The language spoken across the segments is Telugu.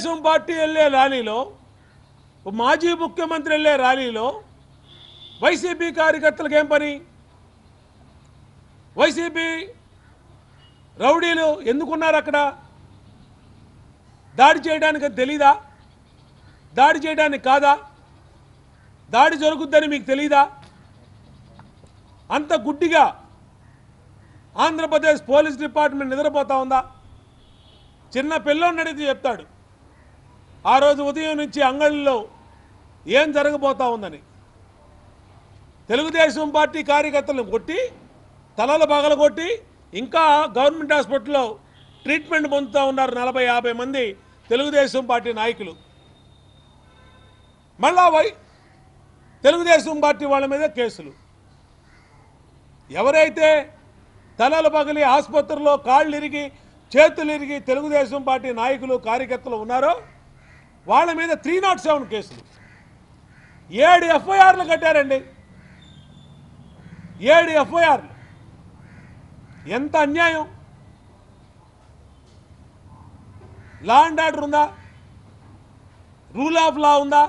తెలుగుదేశం పార్టీ వెళ్ళే ర్యాలీలో మాజీ ముఖ్యమంత్రి వెళ్ళే ర్యాలీలో వైసీపీ కార్యకర్తలకు ఏం పని? వైసీపీ రౌడీలు ఎందుకున్నారు అక్కడ? దాడి చేయడానికి తెలీదా? దాడి చేయడానికి కాదా? దాడి జరుగుద్దని మీకు తెలీదా? అంత గుడ్డిగా ఆంధ్రప్రదేశ్ పోలీస్ డిపార్ట్మెంట్ నిద్రపోతా ఉందా? చిన్న పిల్లోని అడిగితే చెప్తాడు. ఆ రోజు ఉదయం నుంచి అంగళ్ళలో ఏం జరగబోతా ఉందని తెలుగుదేశం పార్టీ కార్యకర్తలను కొట్టి తలలు పగల కొట్టి ఇంకా గవర్నమెంట్ హాస్పిటల్లో ట్రీట్మెంట్ పొందుతూ ఉన్నారు నలభై యాభై మంది తెలుగుదేశం పార్టీ నాయకులు. మళ్ళా వై తెలుగుదేశం పార్టీ వాళ్ళ మీద కేసులు. ఎవరైతే తలలు పగిలి ఆసుపత్రిలో కాళ్ళు ఇరిగి చేతులు ఇరిగి తెలుగుదేశం పార్టీ నాయకులు కార్యకర్తలు ఉన్నారో వాళ్ళ మీద త్రీ నాట్ సెవెన్ కేసులు. ఏడు ఎఫ్ఐఆర్లు కట్టారండి. ఏడు ఎఫ్ఐఆర్లు ఎంత అన్యాయం? లా అండ్ ఆర్డర్ ఉందా? రూల్ ఆఫ్ లా ఉందా?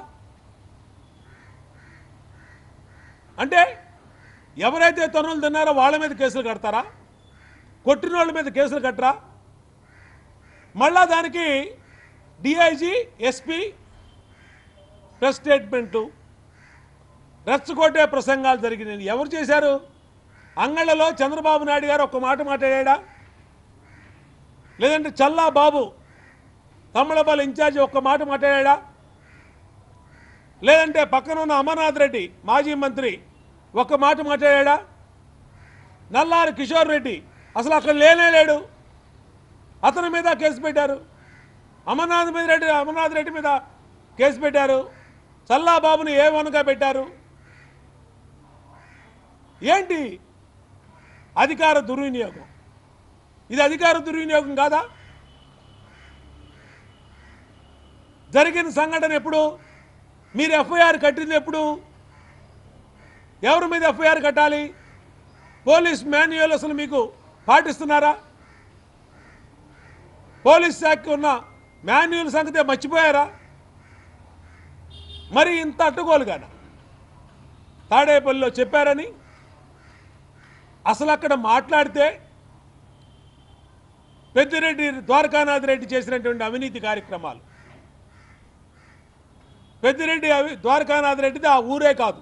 అంటే ఎవరైతే తనులు తిన్నారో వాళ్ళ మీద కేసులు కడతారా? కొట్టిన వాళ్ళ మీద కేసులు కట్టరా? మళ్ళా దానికి డిఐజీ ఎస్పీ ప్రెస్ స్టేట్మెంటు రెచ్చగొట్టే ప్రసంగాలు జరిగినాయి. ఎవరు చేశారు? అంగళ్ళలో చంద్రబాబు నాయుడు గారు ఒక మాట మాట్లాడా లేదంటే చల్లా బాబు తమ్ముడపల్లి ఇన్ఛార్జి ఒక్క మాట మాట్లాడా లేదంటే పక్కన ఉన్న అమర్నాథ్ రెడ్డి మాజీ మంత్రి ఒక్క మాట మాట్లాడా నల్లారి కిషోర్ రెడ్డి అసలు అక్కడ లేనే లేడు. అతని మీద కేసు పెట్టారు. అమర్నాథ్ మీద రెడ్డి అమర్నాథ్ రెడ్డి మీద కేసు పెట్టారు. చల్లా బాబుని ఏ వనుగా పెట్టారు? ఏంటి? అధికార దుర్వినియోగం. ఇది అధికార దుర్వినియోగం కాదా? జరిగిన సంఘటన ఎప్పుడు? మీరు ఎఫ్ఐఆర్ కట్టింది ఎప్పుడు? ఎవరి మీద ఎఫ్ఐఆర్ కట్టాలి? పోలీస్ మాన్యువల్ అసలు మీకు పాటిస్తున్నారా? పోలీస్ శాఖకి ఉన్న మాన్యువల్ సంగతే మర్చిపోయారా? మరి ఇంత అడ్డగోలుగాన? తాడేపల్లిలో చెప్పారని? అసలు అక్కడ మాట్లాడితే పెద్దిరెడ్డి ద్వారకానాథ్ రెడ్డి చేసినటువంటి అవినీతి కార్యక్రమాలు. పెద్దిరెడ్డి అవి ద్వారకానాథ్ రెడ్డిది ఆ ఊరే కాదు.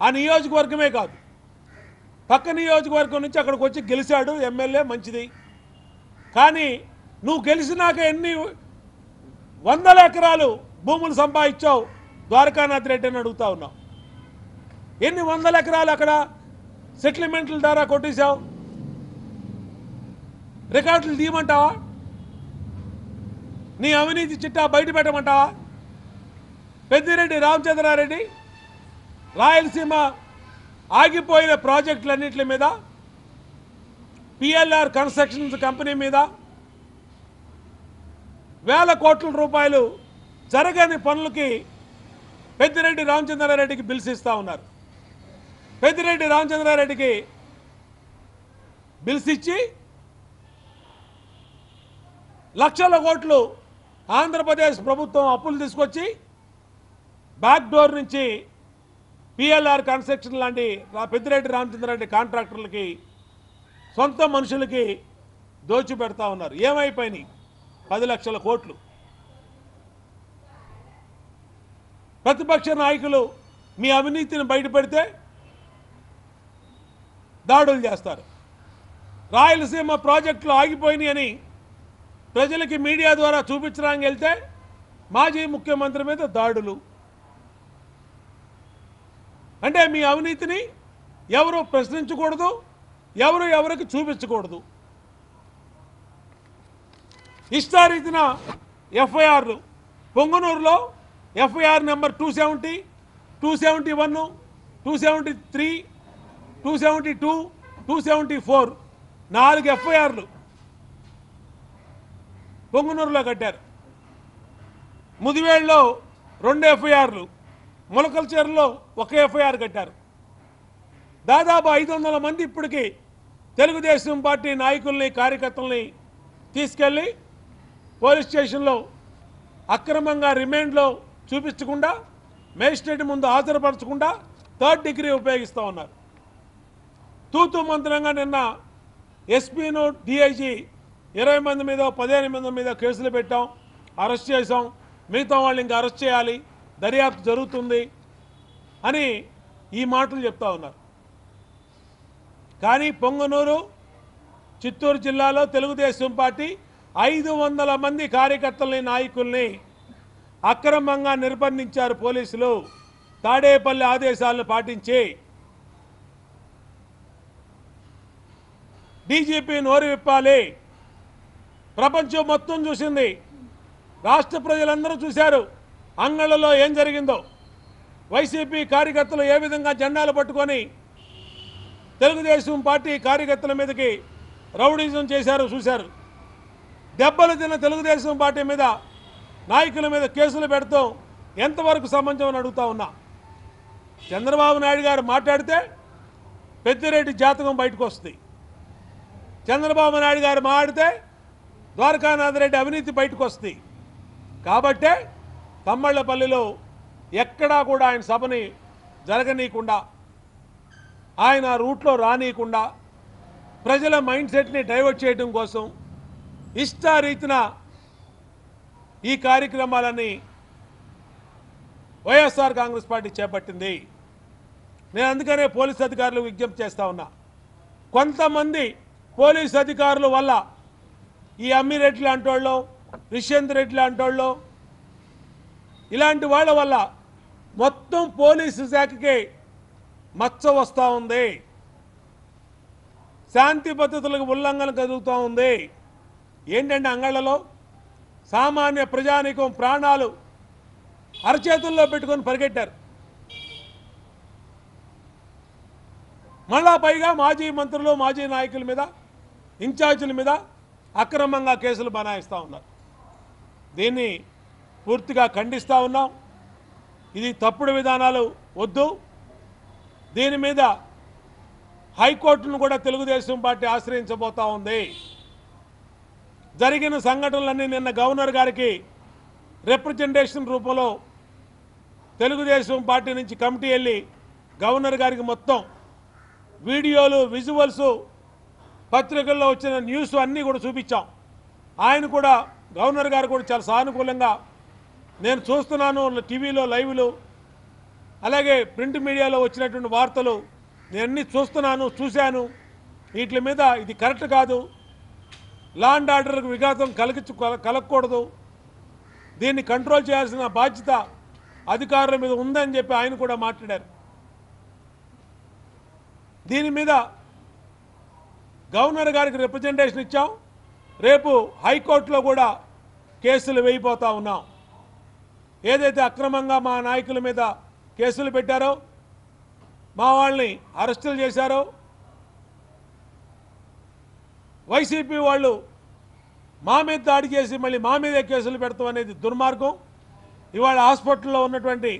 ఆ నియోజకవర్గమే కాదు. పక్క నియోజకవర్గం నుంచి అక్కడికి వచ్చి గెలిచాడు ఎమ్మెల్యే మంచిది. కానీ నువ్వు గెలిచినాక ఎన్ని వందల ఎకరాలు భూములు సంపాదించావు ద్వారకానాథ్ రెడ్డి అని అడుగుతా ఉన్నావు. ఎన్ని వందల ఎకరాలు అక్కడ సెటిల్మెంట్ల ద్వారా కొట్టేశావు? రికార్డులు తీయమంటావా? నీ అవినీతి చిట్టా బయట పెట్టమంటావా? పెద్దిరెడ్డి రామచంద్రారెడ్డి రాయలసీమ ఆగిపోయిన ప్రాజెక్టులన్నింటి మీద పిఎల్ఆర్ కన్స్ట్రక్షన్స్ కంపెనీ మీద వేల కోట్ల రూపాయలు జరగని పనులకి పెద్దిరెడ్డి రామచంద్రారెడ్డికి బిల్స్ ఇస్తా ఉన్నారు. పెద్దిరెడ్డి రామచంద్రారెడ్డికి బిల్స్ ఇచ్చి లక్షల కోట్లు ఆంధ్రప్రదేశ్ ప్రభుత్వం అప్పులు తీసుకొచ్చి బ్యాక్ డోర్ నుంచి పిఎల్ఆర్ కన్స్ట్రక్షన్ లాంటి పెద్దిరెడ్డి రామచంద్రారెడ్డి కాంట్రాక్టర్లకి సొంత మనుషులకి దోచిపెడతా ఉన్నారు. ఏమైపోయినాయి? పది లక్షల కోట్లు. ప్రతిపక్ష నాయకులు మీ అవినీతిని బయటపెడితే దాడులు చేస్తారు. రాయలసీమ ప్రాజెక్టులు ఆగిపోయినాయని అని ప్రజలకి మీడియా ద్వారా చూపించడానికి వెళ్తే మాజీ ముఖ్యమంత్రి మీద దాడులు. అంటే మీ అవినీతిని ఎవరు ప్రశ్నించకూడదు ఎవరు ఎవరికి చూపించకూడదు. ఇష్టారీతిన ఎఫ్ఐఆర్లు. పొంగనూరులో FIR number two seventy two seventy one two seventy three two seventy two two seventy four నాలుగు ఎఫ్ఐఆర్లు పొంగనూరులో కట్టారు. ముదివేళ్ళలో రెండు ఎఫ్ఐఆర్లు ములకల్చేరులో ఒక ఎఫ్ఐఆర్ కట్టారు. దాదాపు ఐదు వందల మంది ఇప్పటికీ తెలుగుదేశం పార్టీ నాయకుల్ని కార్యకర్తల్ని తీసుకెళ్ళి పోలీస్ స్టేషన్లో అక్రమంగా రిమాండ్లో చూపించకుండా మేజిస్ట్రేట్ ముందు హాజరుపరచకుండా థర్డ్ డిగ్రీ ఉపయోగిస్తూ ఉన్నారు. తూతూ మంత్రంగా నిన్న ఎస్పీను డిఐజీ ఇరవై మంది మీద పదిహేను మంది మీద కేసులు పెట్టాం అరెస్ట్ చేసాం మిగతా వాళ్ళు ఇంకా అరెస్ట్ చేయాలి. దర్యాప్తు జరుగుతుంది అని ఈ మాటలు చెప్తా ఉన్నారు. కానీ పొంగనూరు చిత్తూరు జిల్లాలో తెలుగుదేశం పార్టీ ఐదు వందల మంది కార్యకర్తల్ని నాయకుల్ని అక్రమంగా నిర్బంధించారు పోలీసులు. తాడేపల్లి ఆదేశాలను పాటించి డీజీపీ నోరు విప్పాలి. ప్రపంచం మొత్తం చూసింది. రాష్ట్ర ప్రజలందరూ చూశారు. అంగళ్ళలో ఏం జరిగిందో. వైసీపీ కార్యకర్తలు ఏ విధంగా జెండాలు పట్టుకొని తెలుగుదేశం పార్టీ కార్యకర్తల మీదకి రౌడీజం చేశారు చూశారు. దెబ్బలు తిన్న తెలుగుదేశం పార్టీ మీద నాయకుల మీద కేసులు పెడతాం ఎంతవరకు సమంజం అని అడుగుతా ఉన్నా. చంద్రబాబు నాయుడు గారు మాట్లాడితే పెద్దిరెడ్డి జాతకం బయటకు వస్తుంది. చంద్రబాబు నాయుడు గారు మాట్లాడితే ద్వారకానాథరెడ్డి అవినీతి బయటకు వస్తుంది. కాబట్టే తమ్మళ్ళపల్లిలో ఎక్కడా కూడా ఆయన సభని జరగనీయకుండా ఆయన రూట్లో రానీయకుండా ప్రజల మైండ్ సెట్ని డైవర్ట్ చేయడం కోసం ఇష్టారీతిన ఈ కార్యక్రమాలని వైఎస్ఆర్ కాంగ్రెస్ పార్టీ చేపట్టింది. నేను అందుకనే పోలీస్ అధికారులు విజ్ఞప్తి చేస్తా ఉన్నా. కొంతమంది పోలీస్ అధికారుల వల్ల ఈ అమ్మిరెడ్డి లాంటి వాళ్ళు రిషంత్ రెడ్డి లాంటి వాళ్ళు ఇలాంటి వాళ్ళ వల్ల మొత్తం పోలీసు శాఖకి మచ్చ వస్తూ ఉంది. శాంతి పద్ధతులకు ఉల్లంఘన కలుగుతూ ఉంది. ఏంటంటే అంగళ్ళలో సామాన్య ప్రజానికం ప్రాణాలు అరచేతుల్లో పెట్టుకొని పరిగెట్టారు. మళ్ళా పైగా మాజీ మంత్రులు మాజీ నాయకుల మీద ఇన్ఛార్జీల మీద అక్రమంగా కేసులు బనాయిస్తూ ఉన్నారు. దీన్ని పూర్తిగా ఖండిస్తూ ఉన్నాం. ఇది తప్పుడు విధానాలు వద్దు. దీని మీద హైకోర్టును కూడా తెలుగుదేశం పార్టీ ఆశ్రయించబోతా ఉంది. జరిగిన సంఘటనలన్నీ నిన్న గవర్నర్ గారికి రిప్రజెంటేషన్ రూపంలో తెలుగుదేశం పార్టీ నుంచి కమిటీ వెళ్ళి గవర్నర్ గారికి మొత్తం వీడియోలు విజువల్స్ పత్రికల్లో వచ్చిన న్యూస్ అన్నీ కూడా చూపించాం. ఆయన కూడా గవర్నర్ గారు కూడా చాలా సానుకూలంగా నేను చూస్తున్నాను టీవీలో లైవ్లు అలాగే ప్రింట్ మీడియాలో వచ్చినటువంటి వార్తలు నేను అన్నీ చూస్తున్నాను చూశాను. వీటి మీద ఇది కరెక్ట్ కాదు. లా అండ్ ఆర్డర్కు విఘాతం కలిగించు కలగకూడదు. దీన్ని కంట్రోల్ చేయాల్సిన బాధ్యత అధికారుల మీద ఉందని చెప్పి ఆయన కూడా మాట్లాడారు. దీని మీద గవర్నర్ గారికి రిప్రజెంటేషన్ ఇచ్చాం. రేపు హైకోర్టులో కూడా కేసులు వేయిపోతా ఉన్నాం. ఏదైతే అక్రమంగా మా నాయకుల మీద కేసులు పెట్టారో మా వాళ్ళని అరెస్టులు చేశారో వైసీపీ వాళ్ళు మా మీద దాడి చేసి మళ్ళీ మా మీదే కేసులు పెడతాం అనేది దుర్మార్గం. ఇవాళ హాస్పిటల్లో ఉన్నటువంటి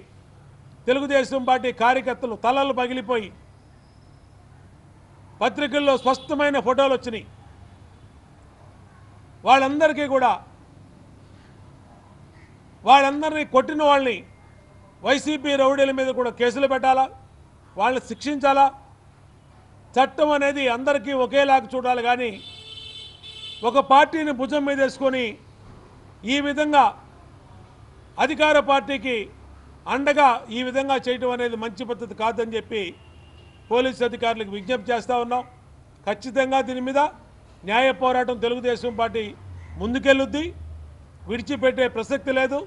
తెలుగుదేశం పార్టీ కార్యకర్తలు తలలు పగిలిపోయి పత్రికల్లో స్పష్టమైన ఫోటోలు వచ్చినాయి. వాళ్ళందరికీ కూడా వాళ్ళందరినీ కొట్టిన వాళ్ళని వైసీపీ రౌడీల మీద కూడా కేసులు పెట్టాలా? వాళ్ళని శిక్షించాలా? చట్టం అనేది అందరికీ ఒకేలాగా చూడాలి కానీ ఒక పార్టీని భుజం మీద వేసుకొని ఈ విధంగా అధికార పార్టీకి అండగా ఈ విధంగా చేయటం అనేది మంచి పద్ధతి కాదని చెప్పి పోలీసు అధికారులకు విజ్ఞప్తి చేస్తూ ఉన్నాం. ఖచ్చితంగా దీని మీద న్యాయ పోరాటం తెలుగుదేశం పార్టీ ముందుకెళ్ళుద్ది. విడిచిపెట్టే ప్రసక్తి లేదు.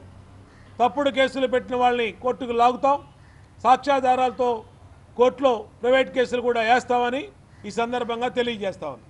తప్పుడు కేసులు పెట్టిన వాళ్ళని కోర్టుకు లాగుతాం. సాక్ష్యాధారాలతో కోర్టులో ప్రైవేట్ కేసులు కూడా వేస్తామని ఈ సందర్భంగా తెలియజేస్తామని